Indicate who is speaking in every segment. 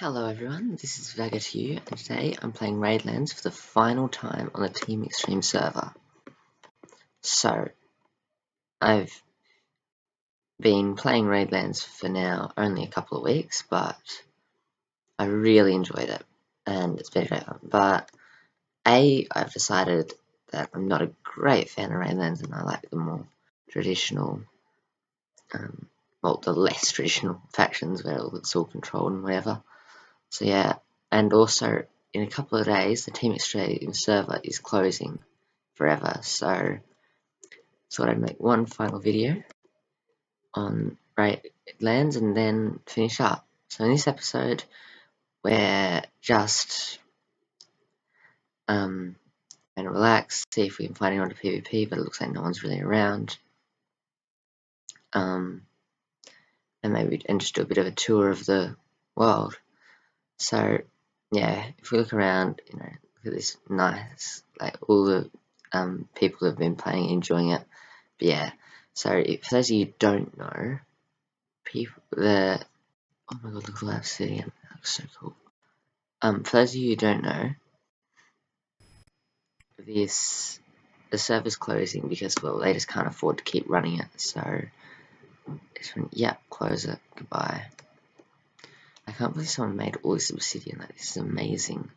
Speaker 1: Hello everyone, this is Vagga2U, and today I'm playing Raidlands for the final time on the Team Extreme server. So, I've been playing Raidlands for now only a couple of weeks, but I really enjoyed it, and it's been great fun. But, A, I've decided that I'm not a great fan of Raidlands, and I like the more traditional, um, well, the less traditional factions where it's all controlled and whatever. So yeah, and also in a couple of days, the Team Extreme server is closing forever. So thought I'd make one final video on right lands and then finish up. So in this episode, we're just um and relax, see if we can find anyone to PvP, but it looks like no one's really around. Um, and maybe and just do a bit of a tour of the world. So yeah, if we look around, you know, look at this nice, like all the um, people have been playing, enjoying it. But yeah, so if, for those of you who don't know, people the oh my god, look at the obsidian, that looks so cool. Um, for those of you who don't know, this the server's closing because well they just can't afford to keep running it. So, yeah, close it. Goodbye. Can't believe someone made all this obsidian. Like, this is amazing.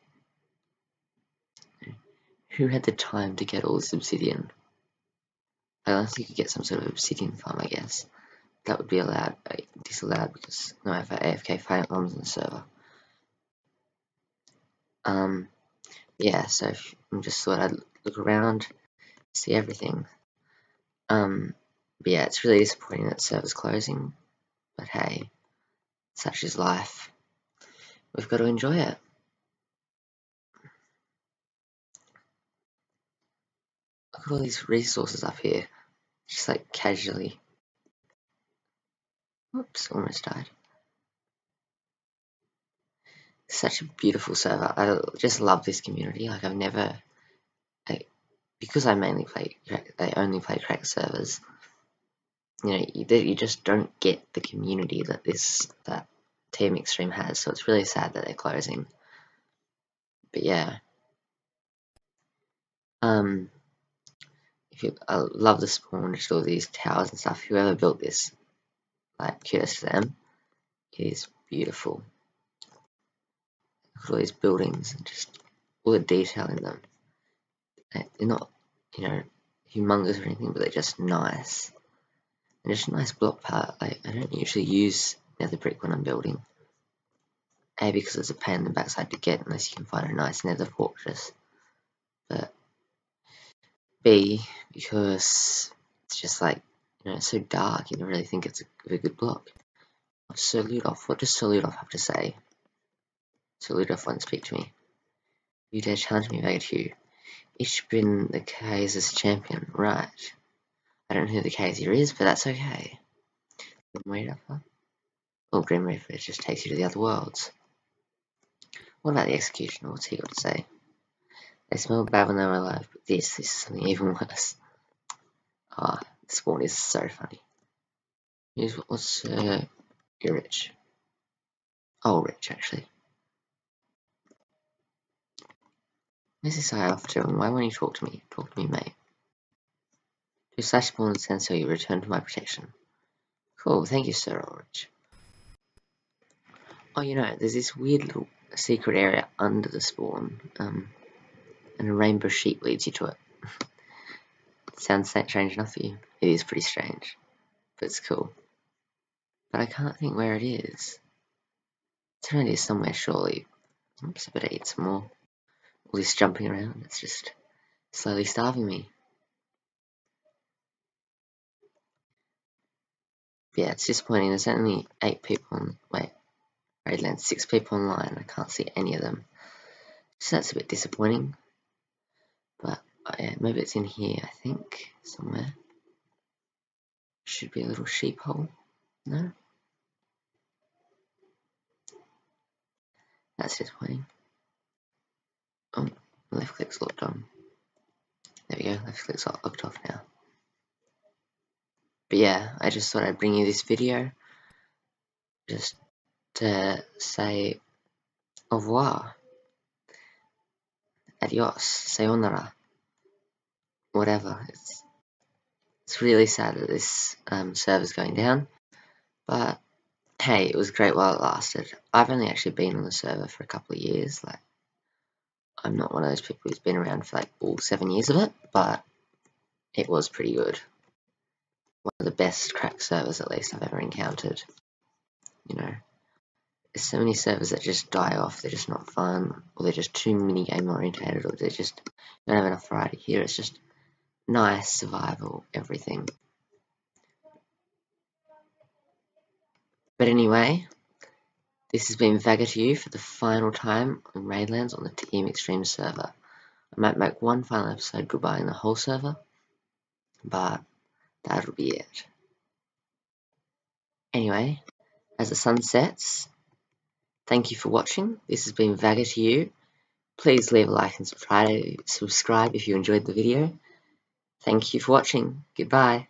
Speaker 1: Who had the time to get all this obsidian? Unless you could get some sort of obsidian farm, I guess. That would be allowed, uh, disallowed because no AFK farms on the server. Um, yeah, so I just thought I'd look around, see everything. Um, but yeah, it's really disappointing that server's closing. But hey, such is life. We've got to enjoy it. Look at all these resources up here. Just like casually. Whoops, almost died. Such a beautiful server. I just love this community. Like I've never, I, because I mainly play, I only play cracked servers. You know, you, you just don't get the community that this that Team Extreme has, so it's really sad that they're closing. But yeah. Um, if you, I love the spawn, just all these towers and stuff. Whoever built this, like, kudos to them. It is beautiful. Look at all these buildings and just all the detail in them. They're not, you know, humongous or anything, but they're just nice. And just a nice block part. Like, I don't usually use nether brick when I'm building. A, because it's a pain in the backside to get unless you can find a nice nether fortress. But B, because it's just like, you know, it's so dark, you don't really think it's a, a good block. Sir Ludolf, what does Sir Ludolf have to say? Sir Ludolf won't speak to me. You dare challenge me, Vagga2U. Ich bin the Kaiser's champion, right. I don't know who the Kaiser is, but that's okay. Grim Reaper? Well, Grim Reaper just takes you to the other worlds. What about the executioner? What's he got to say? They smell bad when they're alive, but this, this is something even worse. Ah, oh, spawn is so funny. Here's what's uh, you're rich. Oh, rich actually. This guy off to, and why won't you talk to me? Talk to me, mate. Do slash spawn and send so you return to my protection. Cool, thank you, Sir Ulrich. Oh, you know, there's this weird little secret area under the spawn, um, and a rainbow sheep leads you to it. Sounds strange enough for you. It is pretty strange, but it's cool. But I can't think where it is. It's around here somewhere, surely. Oops, I better eat some more. All this jumping around, it's just slowly starving me. Yeah, it's disappointing. There's only eight people on. Wait, Raidland, six people online. I can't see any of them. So that's a bit disappointing. But oh yeah, maybe it's in here, I think, somewhere. Should be a little sheep hole. No? That's disappointing. Oh, left click's locked on. There we go, left click's locked off now. But yeah, I just thought I'd bring you this video. Just to say Au revoir. Adios. Sayonara. Whatever. It's, it's really sad that this um, server's going down. But hey, it was great while it lasted. I've only actually been on the server for a couple of years. Like, I'm not one of those people who's been around for like all seven years of it, but it was pretty good. One of the best crack servers, at least, I've ever encountered. You know, so many servers that just die off. They're just not fun, or they're just too mini game orientated, or they just don't have enough variety. Here, it's just nice survival, everything. But anyway, this has been Vagga2U for the final time on Raidlands on the Team Extreme server. I might make one final episode goodbye in the whole server, but that'll be it. Anyway, as the sun sets, thank you for watching. This has been Vagga2U. Please leave a like and subscribe if you enjoyed the video. Thank you for watching. Goodbye.